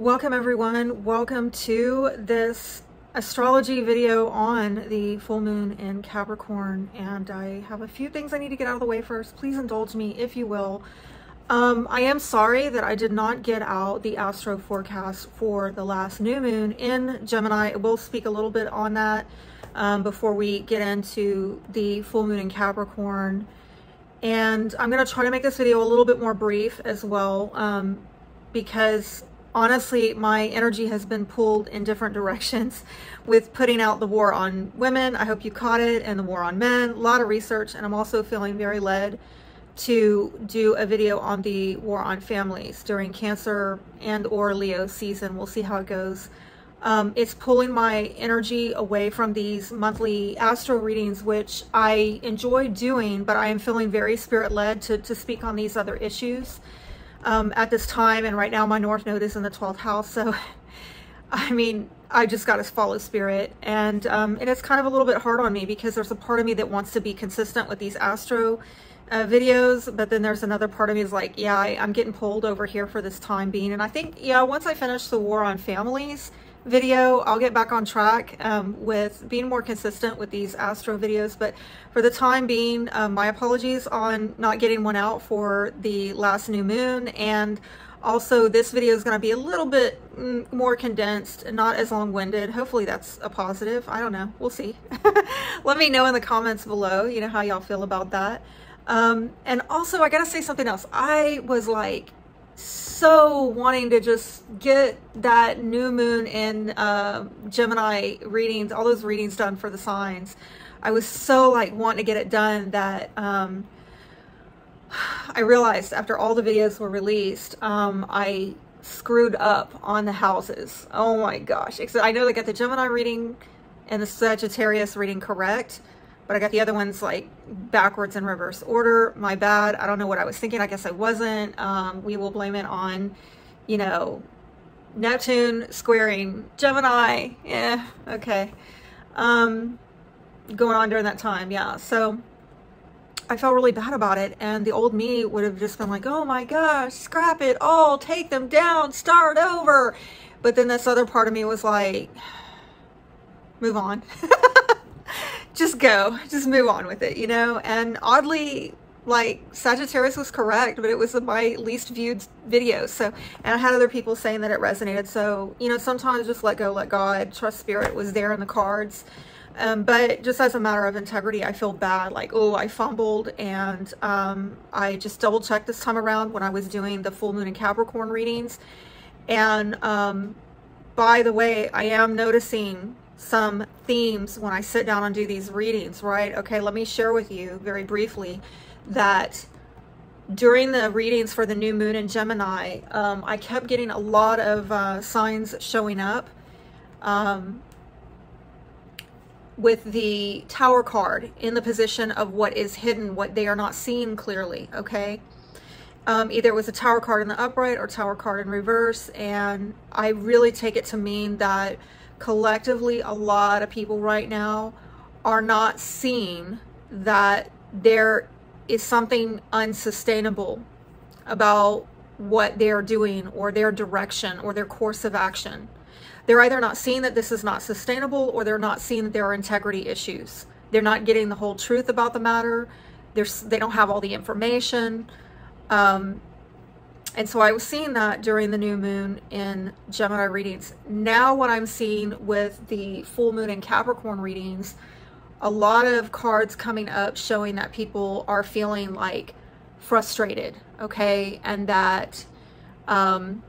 Welcome everyone. Welcome to this astrology video on the full moon in Capricorn. And I have a few things I need to get out of the way first. Please indulge me if you will. Um, I am sorry that I did not get out the astro forecast for the last new moon in Gemini. We'll speak a little bit on that um, before we get into the full moon in Capricorn. And I'm going to try to make this video a little bit more brief as well um, because honestly, my energy has been pulled in different directions with putting out the war on women. I hope you caught it and the war on men, a lot of research. And I'm also feeling very led to do a video on the war on families during Cancer and or Leo season. We'll see how it goes. Um, it's pulling my energy away from these monthly astro readings, which I enjoy doing, but I am feeling very spirit led to, to speak on these other issues um, at this time. And right now my North Node is in the 12th house. So, I mean, I just got to follow spirit. And, um, and it's kind of a little bit hard on me because there's a part of me that wants to be consistent with these astro uh, videos. But then there's another part of me is like, yeah, I, I'm getting pulled over here for this time being. And I think, yeah, once I finish the war on families, video. I'll get back on track um, with being more consistent with these Astro videos, but for the time being, um, my apologies on not getting one out for the last new moon, and also this video is going to be a little bit mm, more condensed not as long-winded. Hopefully that's a positive. I don't know. We'll see. Let me know in the comments below, you know, how y'all feel about that. Um, and also, I got to say something else. I was like so wanting to just get that new moon in uh, Gemini readings, all those readings done for the signs. I was so like wanting to get it done that um, I realized after all the videos were released, um, I screwed up on the houses. Oh my gosh. Except I know they got the Gemini reading and the Sagittarius reading correct, but I got the other ones like backwards in reverse order. My bad. I don't know what I was thinking. I guess I wasn't. Um, we will blame it on, you know, Neptune squaring Gemini. Yeah, okay. Um, going on during that time. Yeah. So I felt really bad about it. And the old me would have just been like, oh my gosh, scrap it all, take them down, start over. But then this other part of me was like, move on. just go, just move on with it, you know? And oddly, like Sagittarius was correct, but it was my least viewed video. So, and I had other people saying that it resonated. So, you know, sometimes just let go, let God, trust spirit was there in the cards. Um, but just as a matter of integrity, I feel bad. Like, oh, I fumbled and um, I just double checked this time around when I was doing the full moon and Capricorn readings. And um, by the way, I am noticing some themes when I sit down and do these readings, right? Okay, let me share with you very briefly that during the readings for the new moon in Gemini, um, I kept getting a lot of uh, signs showing up um, with the tower card in the position of what is hidden, what they are not seeing clearly, okay? Um, either it was a tower card in the upright or tower card in reverse, and I really take it to mean that collectively a lot of people right now are not seeing that there is something unsustainable about what they're doing or their direction or their course of action. They're either not seeing that this is not sustainable or they're not seeing that there are integrity issues. They're not getting the whole truth about the matter. They're, they don't have all the information. Um, and so I was seeing that during the new moon in Gemini readings. Now what I'm seeing with the full moon and Capricorn readings, a lot of cards coming up showing that people are feeling like frustrated, okay? And that um,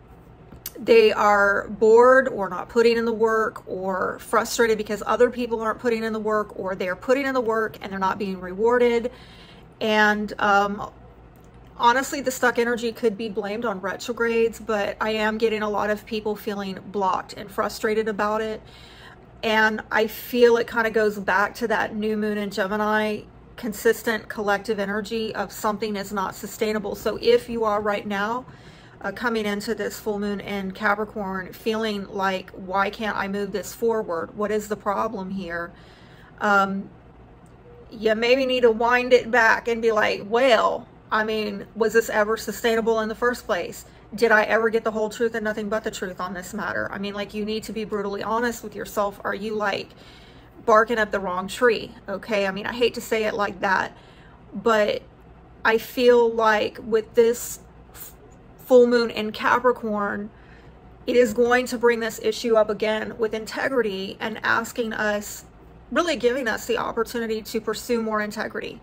they are bored or not putting in the work or frustrated because other people aren't putting in the work or they're putting in the work and they're not being rewarded. And um, honestly, the stuck energy could be blamed on retrogrades, but I am getting a lot of people feeling blocked and frustrated about it. And I feel it kind of goes back to that new moon in Gemini consistent collective energy of something is not sustainable. So if you are right now uh, coming into this full moon in Capricorn feeling like, why can't I move this forward? What is the problem here? Um, you maybe need to wind it back and be like, well, I mean, was this ever sustainable in the first place? did I ever get the whole truth and nothing but the truth on this matter? I mean, like, you need to be brutally honest with yourself. Are you like barking up the wrong tree? Okay. I mean, I hate to say it like that, but I feel like with this full moon in Capricorn, it is going to bring this issue up again with integrity and asking us, really giving us the opportunity to pursue more integrity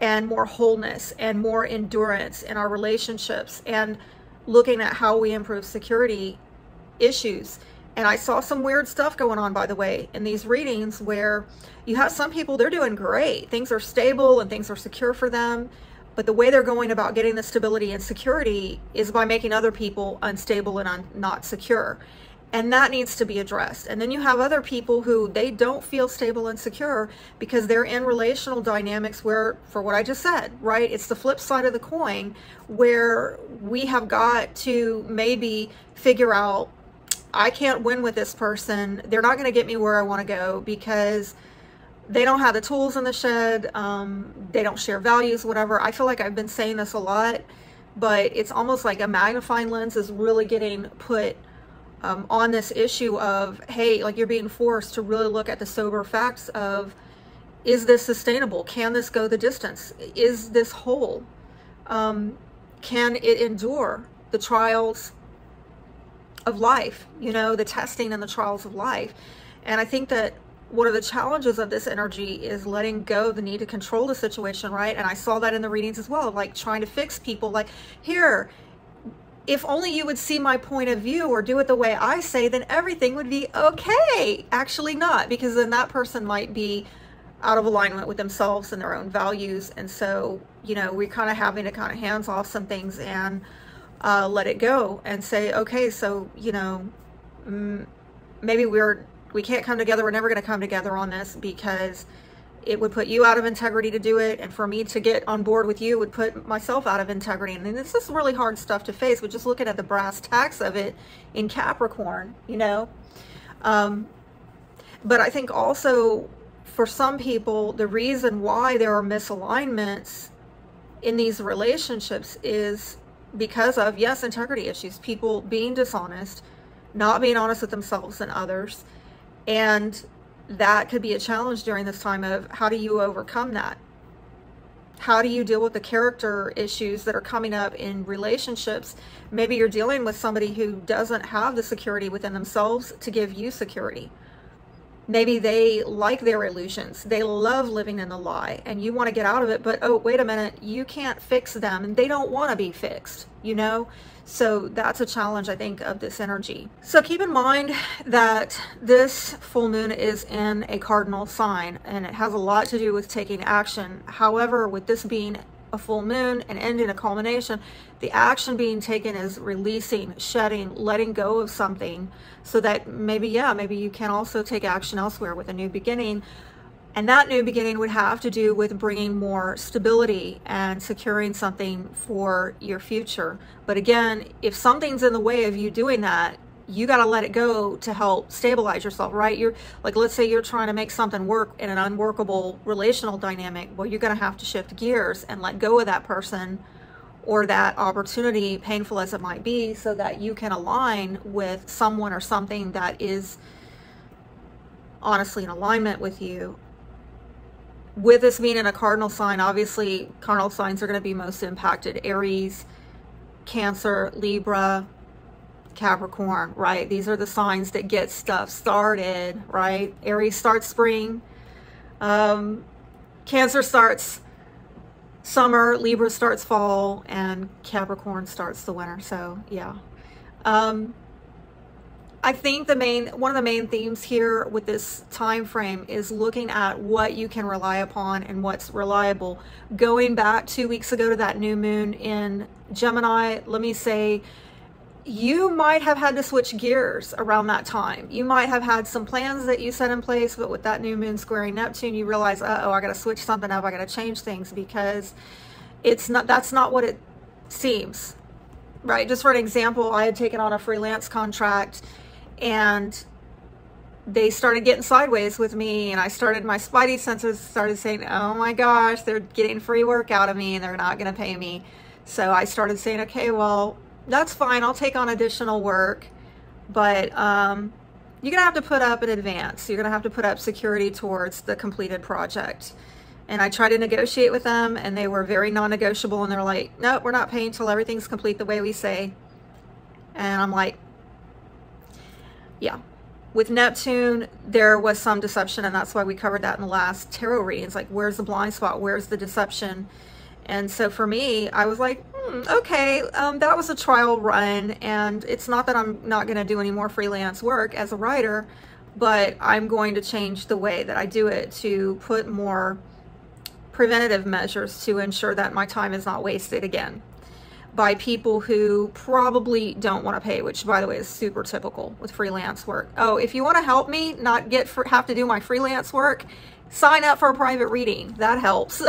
and more wholeness and more endurance in our relationships and looking at how we improve security issues. And I saw some weird stuff going on, by the way, in these readings where you have some people, they're doing great. Things are stable and things are secure for them. But the way they're going about getting the stability and security is by making other people unstable and un not secure and that needs to be addressed. And then you have other people who they don't feel stable and secure because they're in relational dynamics where for what i just said right it's the flip side of the coin where we have got to maybe figure out i can't win with this person. They're not going to get me where i want to go because they don't have the tools in the shed um, they don't share values whatever. I feel like i've been saying this a lot but it's almost like a magnifying lens is really getting put um, on this issue of, hey, like you're being forced to really look at the sober facts of, is this sustainable? Can this go the distance? Is this whole? Um, can it endure the trials of life, you know, the testing and the trials of life? And I think that one of the challenges of this energy is letting go the need to control the situation, right? And I saw that in the readings as well, like trying to fix people, like, here, if only you would see my point of view or do it the way I say, then everything would be okay. Actually, not, because then that person might be out of alignment with themselves and their own values. And so, you know, we're kind of having to kind of hands off some things and uh, let it go and say, okay, so, you know, maybe we're, we can't come together. We're never going to come together on this because it would put you out of integrity to do it and for me to get on board with you would put myself out of integrity. And this is really hard stuff to face but just looking at the brass tacks of it in capricorn you know? Um, but i think also for some people the reason why there are misalignments in these relationships is because of yes integrity issues people being dishonest not being honest with themselves and others and that could be a challenge during this time of how do you overcome that? How do you deal with the character issues that are coming up in relationships? Maybe you're dealing with somebody who doesn't have the security within themselves to give you security. Maybe they like their illusions. They love living in the lie and you want to get out of it, but oh, wait a minute, you can't fix them and they don't want to be fixed, you know? So that's a challenge, I think, of this energy. So keep in mind that this full moon is in a cardinal sign and it has a lot to do with taking action. However, with this being a full moon and ending a culmination, the action being taken is releasing, shedding, letting go of something so that maybe, yeah, maybe you can also take action elsewhere with a new beginning and that new beginning would have to do with bringing more stability and securing something for your future. But again, if something's in the way of you doing that, you got to let it go to help stabilize yourself, right? You're like, let's say you're trying to make something work in an unworkable relational dynamic. Well, you're going to have to shift gears and let go of that person or that opportunity, painful as it might be, so that you can align with someone or something that is honestly in alignment with you with this being in a cardinal sign, obviously cardinal signs are going to be most impacted. Aries, Cancer, Libra, Capricorn, right? These are the signs that get stuff started, right? Aries starts spring. Um, Cancer starts summer, Libra starts fall, and Capricorn starts the winter. So, yeah. Um, I think the main one of the main themes here with this time frame is looking at what you can rely upon and what's reliable. Going back two weeks ago to that new moon in Gemini, let me say you might have had to switch gears around that time. You might have had some plans that you set in place, but with that new moon squaring Neptune, you realize, uh oh, I got to switch something up. I got to change things because it's not. That's not what it seems, right? Just for an example, I had taken on a freelance contract and they started getting sideways with me and I started my spidey senses started saying oh my gosh they're getting free work out of me and they're not going to pay me so I started saying okay well that's fine. I'll take on additional work, but um, you're going to have to put up in advance. You're going to have to put up security towards the completed project. And I tried to negotiate with them and they were very non-negotiable and they're like, nope, we're not paying till everything's complete the way we say. And I'm like, yeah. With Neptune, there was some deception and that's why we covered that in the last tarot readings. Like, where's the blind spot? Where's the deception? And so for me, I was like, hmm, okay, um, that was a trial run. And it's not that I'm not going to do any more freelance work as a writer, but I'm going to change the way that I do it to put more preventative measures to ensure that my time is not wasted again by people who probably don't want to pay, which by the way is super typical with freelance work. Oh, if you want to help me not get for, have to do my freelance work, sign up for a private reading. That helps.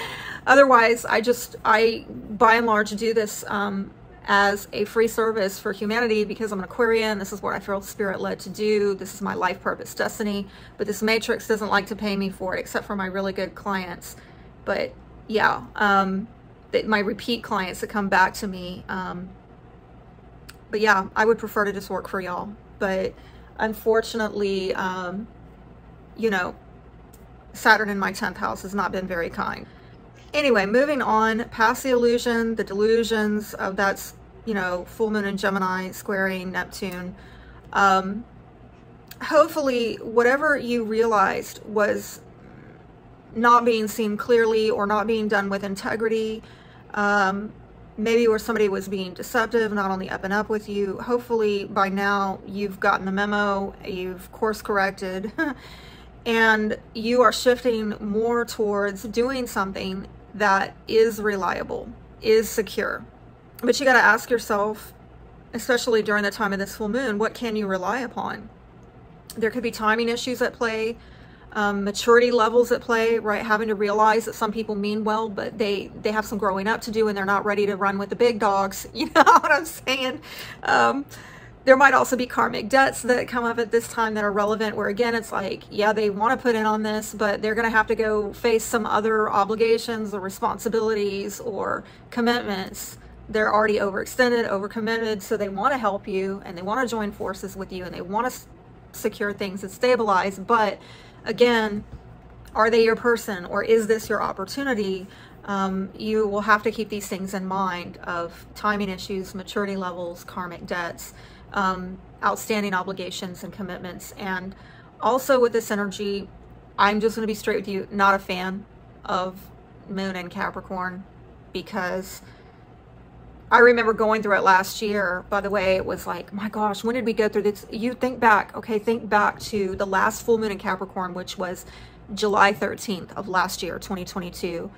Otherwise, I just, I by and large do this um, as a free service for humanity because I'm an Aquarian. This is what I feel spirit led to do. This is my life purpose destiny. But this matrix doesn't like to pay me for it except for my really good clients. But yeah, um, that my repeat clients that come back to me. Um, but yeah, I would prefer to just work for y'all. But unfortunately, um, you know, Saturn in my 10th house has not been very kind. Anyway, moving on past the illusion, the delusions of that's, you know, full moon in Gemini squaring Neptune. Um, hopefully, whatever you realized was not being seen clearly or not being done with integrity, um, maybe where somebody was being deceptive, not on the up and up with you. Hopefully, by now, you've gotten the memo, you've course corrected. and you are shifting more towards doing something that is reliable, is secure. But you got to ask yourself, especially during the time of this full moon, what can you rely upon? There could be timing issues at play, um, maturity levels at play, right? Having to realize that some people mean well, but they they have some growing up to do, and they're not ready to run with the big dogs. You know what I'm saying? Um, there might also be karmic debts that come up at this time that are relevant where again it's like yeah they want to put in on this but they're going to have to go face some other obligations or responsibilities or commitments they're already overextended overcommitted so they want to help you and they want to join forces with you and they want to secure things and stabilize but again are they your person or is this your opportunity um, you will have to keep these things in mind of timing issues maturity levels karmic debts um, outstanding obligations and commitments. And also with this energy, I'm just going to be straight with you, not a fan of Moon and Capricorn because I remember going through it last year. By the way, it was like, my gosh, when did we go through this? You think back, okay, think back to the last full moon in Capricorn, which was July 13th of last year, 2022.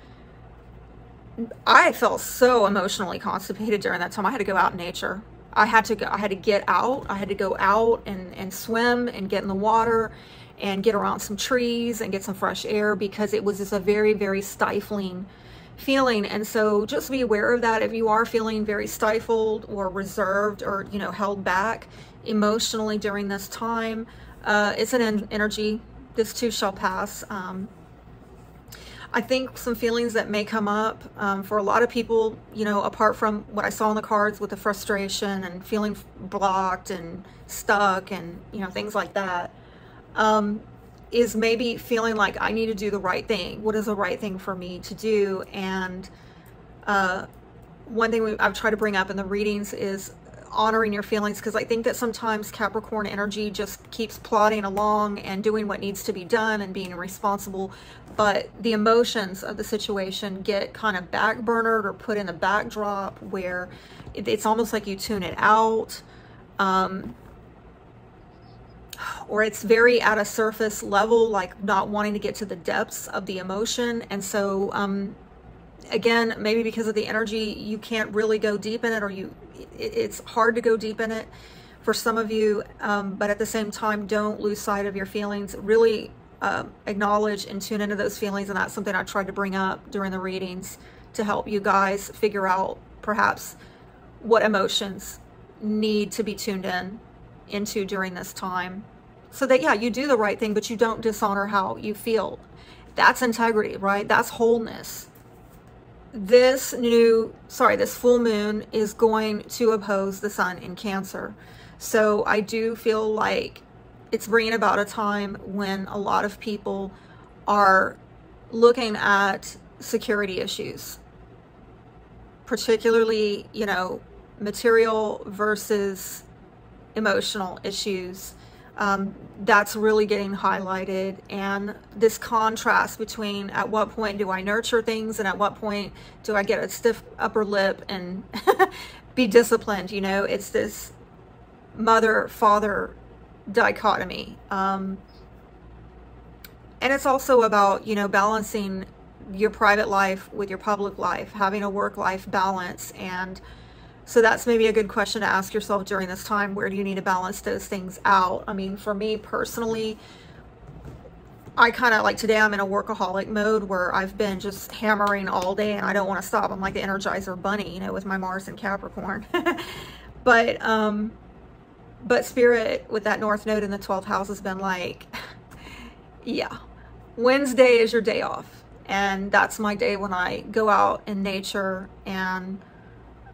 I felt so emotionally constipated during that time. I had to go out in nature. I had to go, I had to get out. I had to go out and, and swim and get in the water and get around some trees and get some fresh air because it was just a very, very stifling feeling. And so just be aware of that if you are feeling very stifled or reserved or, you know, held back emotionally during this time. Uh, it's an energy. This too shall pass. Um, I think some feelings that may come up um, for a lot of people, you know, apart from what I saw in the cards with the frustration and feeling blocked and stuck and, you know, things like that, um, is maybe feeling like I need to do the right thing. What is the right thing for me to do? And uh, one thing we, I've tried to bring up in the readings is honoring your feelings because I think that sometimes Capricorn energy just keeps plodding along and doing what needs to be done and being responsible, but the emotions of the situation get kind of backburnered or put in a backdrop where it's almost like you tune it out. Um, or it's very at a surface level, like not wanting to get to the depths of the emotion. And so, um, again, maybe because of the energy, you can't really go deep in it or you it's hard to go deep in it for some of you, um, but at the same time, don't lose sight of your feelings. Really uh, acknowledge and tune into those feelings, and that's something I tried to bring up during the readings to help you guys figure out perhaps what emotions need to be tuned in into during this time. So that yeah you do the right thing but you don't dishonor how you feel. That's integrity right? That's wholeness. This new, sorry, this full moon is going to oppose the sun in Cancer. So I do feel like it's bringing about a time when a lot of people are looking at security issues, particularly, you know, material versus emotional issues. Um, that's really getting highlighted and this contrast between at what point do I nurture things and at what point do I get a stiff upper lip and be disciplined you know it's this mother father dichotomy um, and it's also about you know balancing your private life with your public life having a work life balance and so that's maybe a good question to ask yourself during this time. Where do you need to balance those things out? I mean, for me personally, I kind of like today I'm in a workaholic mode where I've been just hammering all day and I don't want to stop. I'm like the Energizer Bunny, you know, with my Mars and Capricorn. but, um, but Spirit with that North Node in the 12th house has been like, yeah, Wednesday is your day off. And that's my day when I go out in nature and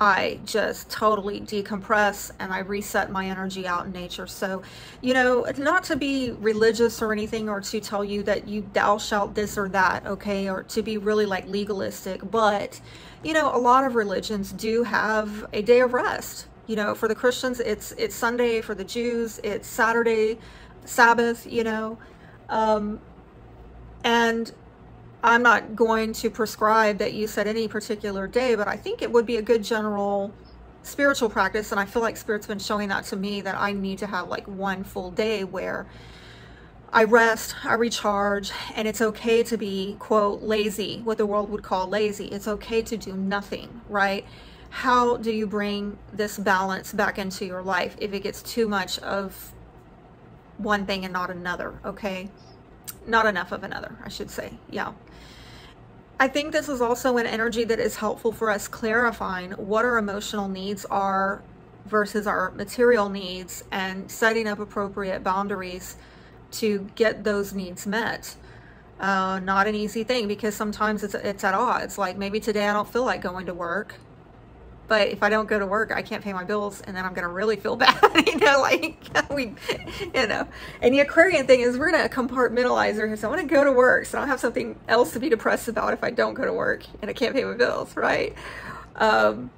I just totally decompress and I reset my energy out in nature. So, you know, not to be religious or anything or to tell you that you thou shalt this or that, okay, or to be really like legalistic, but you know, a lot of religions do have a day of rest. You know, for the Christians, it's it's Sunday. For the Jews, it's Saturday, Sabbath. You know, um, and I'm not going to prescribe that you set any particular day, but I think it would be a good general spiritual practice. And I feel like Spirit's been showing that to me that I need to have like one full day where I rest, I recharge, and it's okay to be, quote, lazy, what the world would call lazy. It's okay to do nothing, right? How do you bring this balance back into your life if it gets too much of one thing and not another, okay? Not enough of another, I should say. Yeah. I think this is also an energy that is helpful for us clarifying what our emotional needs are versus our material needs and setting up appropriate boundaries to get those needs met. Uh, not an easy thing because sometimes it's, it's at odds. Like maybe today I don't feel like going to work but if I don't go to work, I can't pay my bills, and then I'm gonna really feel bad, you know, like we, you know. And the Aquarian thing is we're gonna compartmentalize her. So I want to go to work, so I don't have something else to be depressed about if I don't go to work and I can't pay my bills, right? Um,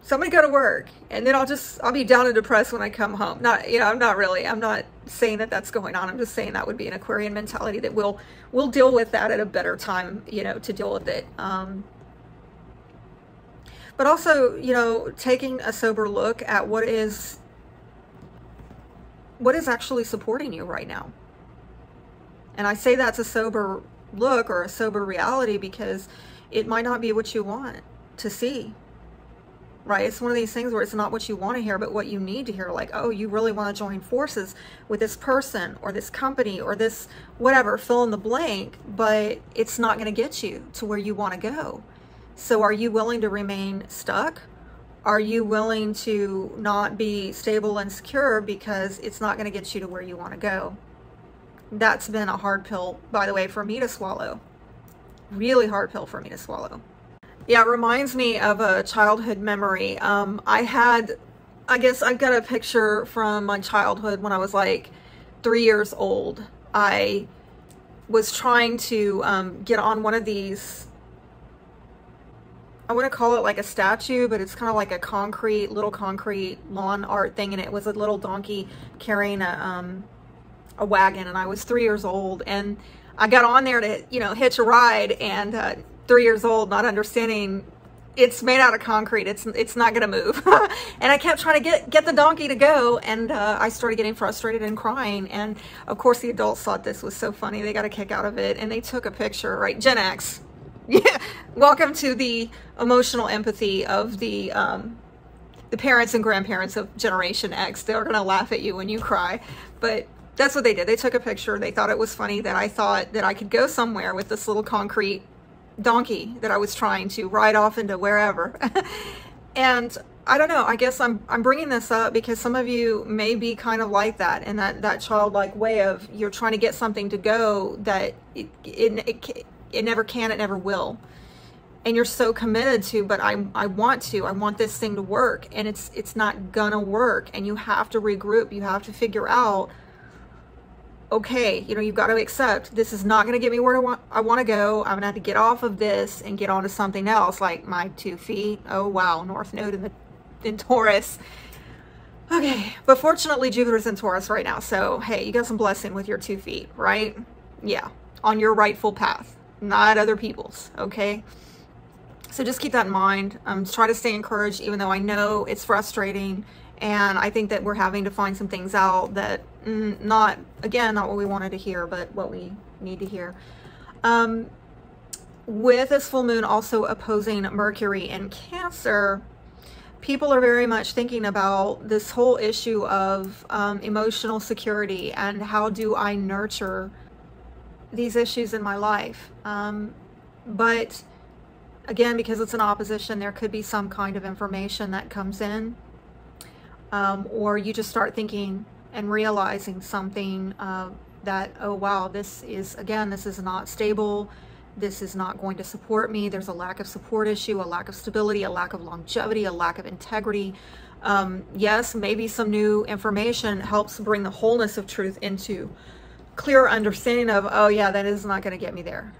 so I'm gonna go to work, and then I'll just I'll be down and depressed when I come home. Not, you know, I'm not really. I'm not saying that that's going on. I'm just saying that would be an Aquarian mentality that we'll we'll deal with that at a better time, you know, to deal with it. Um, but also, you know, taking a sober look at what is what is actually supporting you right now. And I say that's a sober look or a sober reality because it might not be what you want to see. Right? It's one of these things where it's not what you want to hear, but what you need to hear. Like, oh, you really want to join forces with this person or this company or this whatever, fill in the blank, but it's not going to get you to where you want to go. So are you willing to remain stuck? Are you willing to not be stable and secure because it's not going to get you to where you want to go? That's been a hard pill, by the way, for me to swallow. Really hard pill for me to swallow. Yeah, it reminds me of a childhood memory. Um, I had, I guess I've got a picture from my childhood when I was like three years old. I was trying to um, get on one of these I wouldn't call it like a statue, but it's kind of like a concrete, little concrete lawn art thing. And it was a little donkey carrying a, um, a wagon. And I was three years old. And I got on there to, you know, hitch a ride. And uh, three years old, not understanding it's made out of concrete. It's it's not gonna move. and I kept trying to get get the donkey to go, and uh, I started getting frustrated and crying. And of course, the adults thought this was so funny. They got a kick out of it, and they took a picture. Right, Gen X. Yeah, welcome to the emotional empathy of the um, the parents and grandparents of Generation X. They're gonna laugh at you when you cry, but that's what they did. They took a picture. They thought it was funny that I thought that I could go somewhere with this little concrete donkey that I was trying to ride off into wherever. and I don't know. I guess I'm I'm bringing this up because some of you may be kind of like that, and that that childlike way of you're trying to get something to go that it, it, it it never can, it never will. and you're so committed to but I, I want to i want this thing to work. And it's it's not gonna work. And you have to regroup. You have to figure out okay you know you've got to accept this is not going to get me where i want i want to go. I'm gonna have to get off of this and get onto something else like my two feet. Oh wow. North node in the in taurus. Okay. But fortunately jupiter's in taurus right now. So hey you got some blessing with your two feet right? Yeah. On your rightful path not other people's okay so just keep that in mind. Um, try to stay encouraged, even though I know it's frustrating. And I think that we're having to find some things out that mm, not, again, not what we wanted to hear, but what we need to hear. Um, with this full moon also opposing Mercury in Cancer, people are very much thinking about this whole issue of um, emotional security and how do I nurture these issues in my life. Um, but again, because it's an opposition, there could be some kind of information that comes in. Um, or you just start thinking and realizing something uh, that, oh, wow, this is, again, this is not stable. This is not going to support me. There's a lack of support issue, a lack of stability, a lack of longevity, a lack of integrity. Um, yes, maybe some new information helps bring the wholeness of truth into clear understanding of, oh, yeah, that is not going to get me there.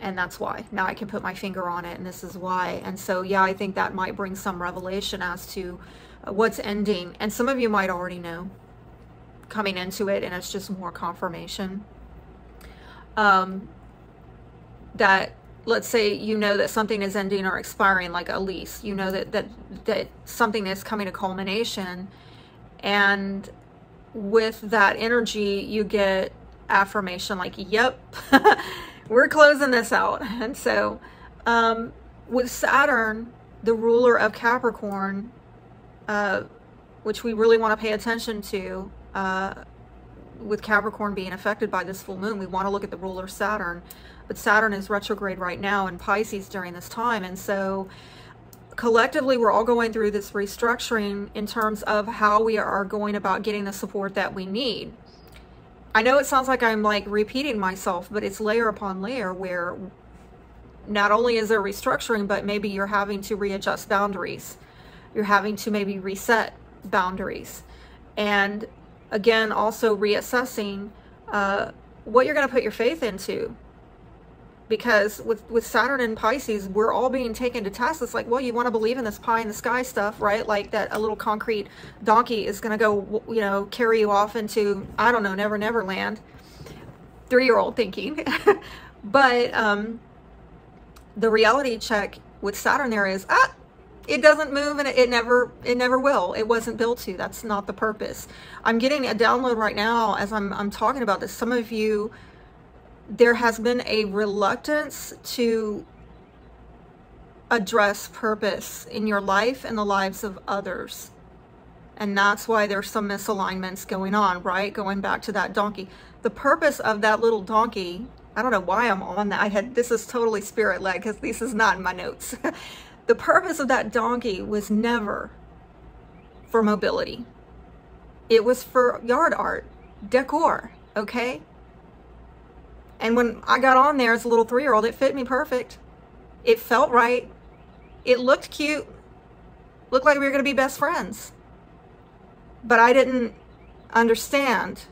And that's why. Now I can put my finger on it and this is why. And so yeah I think that might bring some revelation as to uh, what's ending. And some of you might already know coming into it and it's just more confirmation. Um, that let's say you know that something is ending or expiring like a lease. You know that that that something is coming to culmination. And with that energy you get affirmation like yep we're closing this out. And so um, with Saturn, the ruler of Capricorn, uh, which we really want to pay attention to, uh, with Capricorn being affected by this full moon, we want to look at the ruler Saturn. But Saturn is retrograde right now in Pisces during this time. And so collectively, we're all going through this restructuring in terms of how we are going about getting the support that we need. I know it sounds like I'm like repeating myself, but it's layer upon layer where not only is there restructuring, but maybe you're having to readjust boundaries. You're having to maybe reset boundaries. And again, also reassessing uh, what you're going to put your faith into because with with Saturn and Pisces, we're all being taken to task. It's like, well, you want to believe in this pie in the sky stuff, right? Like that a little concrete donkey is going to go, you know, carry you off into I don't know, never never land. Three year old thinking, but um, the reality check with Saturn there is ah, it doesn't move and it, it never it never will. It wasn't built to. That's not the purpose. I'm getting a download right now as I'm I'm talking about this. Some of you there has been a reluctance to address purpose in your life and the lives of others. And that's why there's some misalignments going on, right? Going back to that donkey. The purpose of that little donkey, I don't know why I'm on that. I had this is totally spirit led because this is not in my notes. the purpose of that donkey was never for mobility. It was for yard art, decor, okay? And when I got on there as a little three year old, it fit me perfect. It felt right. It looked cute. Looked like we were going to be best friends. But I didn't understand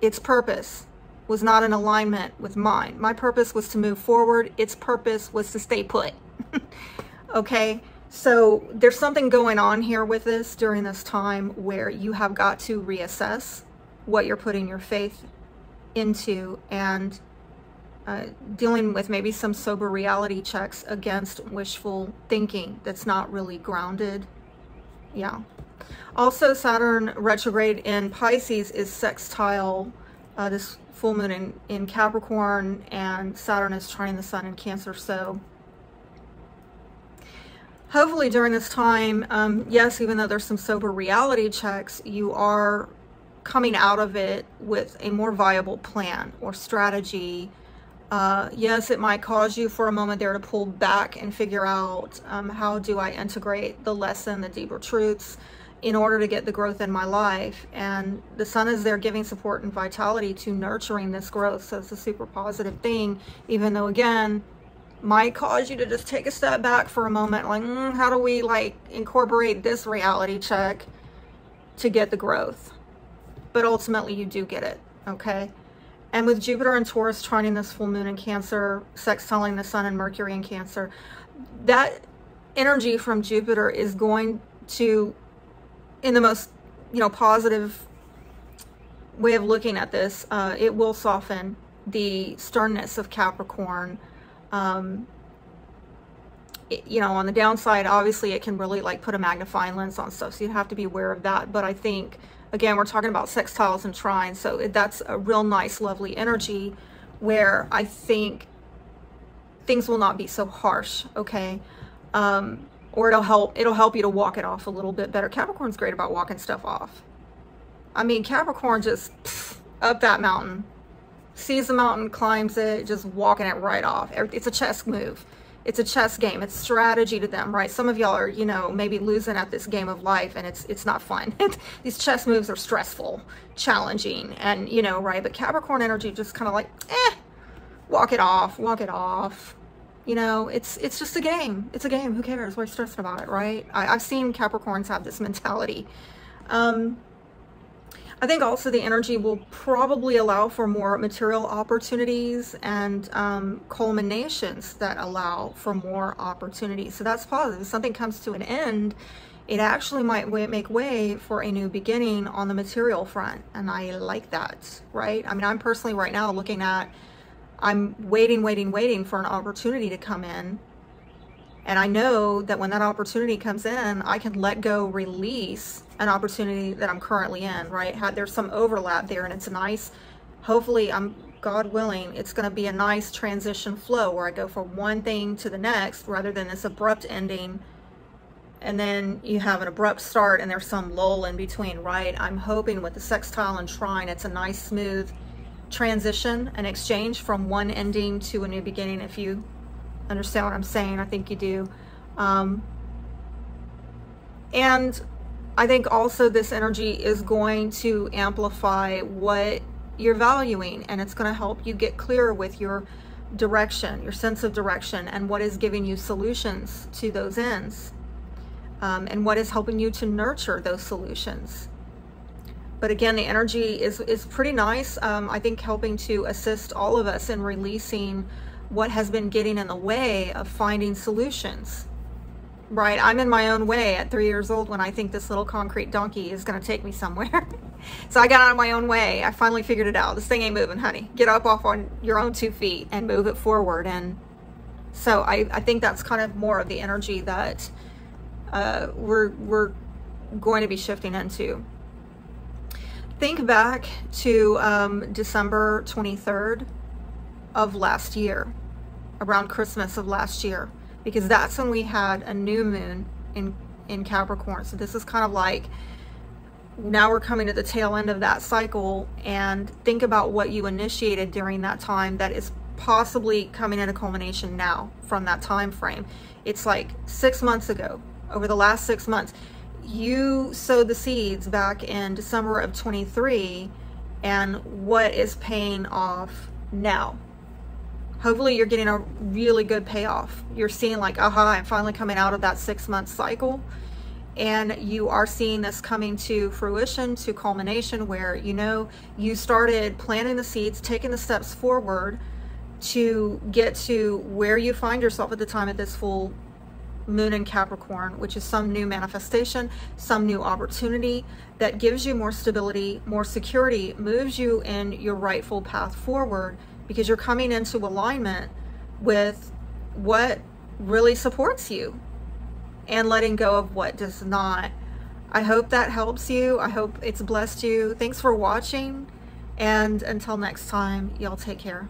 its purpose was not in alignment with mine. My purpose was to move forward. Its purpose was to stay put. okay? So there's something going on here with this during this time where you have got to reassess what you're putting your faith into and uh, dealing with maybe some sober reality checks against wishful thinking that's not really grounded. Yeah. Also, Saturn retrograde in Pisces is sextile uh, this full moon in, in Capricorn, and Saturn is trining the sun in Cancer. So, hopefully, during this time, um, yes, even though there's some sober reality checks, you are coming out of it with a more viable plan or strategy uh, yes, it might cause you for a moment there to pull back and figure out um, how do I integrate the lesson, the deeper truths in order to get the growth in my life. And the sun is there giving support and vitality to nurturing this growth. So it's a super positive thing, even though, again, might cause you to just take a step back for a moment like mm, how do we like incorporate this reality check to get the growth but ultimately you do get it okay and with Jupiter and Taurus trining this full moon in Cancer, sextiling the Sun and Mercury in Cancer, that energy from Jupiter is going to, in the most, you know, positive way of looking at this, uh, it will soften the sternness of Capricorn. Um, you know, on the downside, obviously it can really like put a magnifying lens on stuff. So you have to be aware of that. But I think again, we're talking about sextiles and trines. So that's a real nice, lovely energy where I think things will not be so harsh. Okay. Um, or it'll help, it'll help you to walk it off a little bit better. Capricorn's great about walking stuff off. I mean, Capricorn just pff, up that mountain, sees the mountain, climbs it, just walking it right off. It's a chess move it's a chess game. It's strategy to them, right? Some of y'all are, you know, maybe losing at this game of life and it's it's not fun. These chess moves are stressful, challenging, and you know, right? But Capricorn energy just kind of like, eh, walk it off, walk it off. You know, it's it's just a game. It's a game. Who cares? Why stressing about it, right? I, I've seen Capricorns have this mentality. Um, I think also the energy will probably allow for more material opportunities and um, culminations that allow for more opportunities. So that's positive. If something comes to an end, it actually might make way for a new beginning on the material front. And I like that, right? I mean, I'm personally right now looking at, I'm waiting, waiting, waiting for an opportunity to come in and I know that when that opportunity comes in, I can let go, release an opportunity that I'm currently in, right? There's some overlap there and it's a nice, hopefully I'm God willing, it's going to be a nice transition flow where I go from one thing to the next rather than this abrupt ending and then you have an abrupt start and there's some lull in between, right? I'm hoping with the sextile and trine, it's a nice smooth transition, an exchange from one ending to a new beginning if you understand what I'm saying. I think you do. Um, and I think also this energy is going to amplify what you're valuing and it's going to help you get clearer with your direction, your sense of direction, and what is giving you solutions to those ends, um, and what is helping you to nurture those solutions. But again, the energy is, is pretty nice. Um, I think helping to assist all of us in releasing what has been getting in the way of finding solutions. Right, I'm in my own way at three years old when I think this little concrete donkey is going to take me somewhere. so I got out of my own way. I finally figured it out. This thing ain't moving, honey. Get up off on your own two feet and move it forward. And so I, I think that's kind of more of the energy that uh, we're, we're going to be shifting into. Think back to um, December 23rd of last year around Christmas of last year because that's when we had a new moon in in Capricorn. So this is kind of like now we're coming to the tail end of that cycle and think about what you initiated during that time that is possibly coming at a culmination now from that time frame. It's like six months ago, over the last six months, you sowed the seeds back in December of 23 and what is paying off now hopefully you're getting a really good payoff. You're seeing like, aha, I'm finally coming out of that six month cycle. And you are seeing this coming to fruition, to culmination, where you know you started planting the seeds, taking the steps forward to get to where you find yourself at the time of this full moon in Capricorn, which is some new manifestation, some new opportunity that gives you more stability, more security, moves you in your rightful path forward because you're coming into alignment with what really supports you and letting go of what does not. I hope that helps you. I hope it's blessed you. Thanks for watching. And until next time, y'all take care.